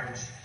marriage.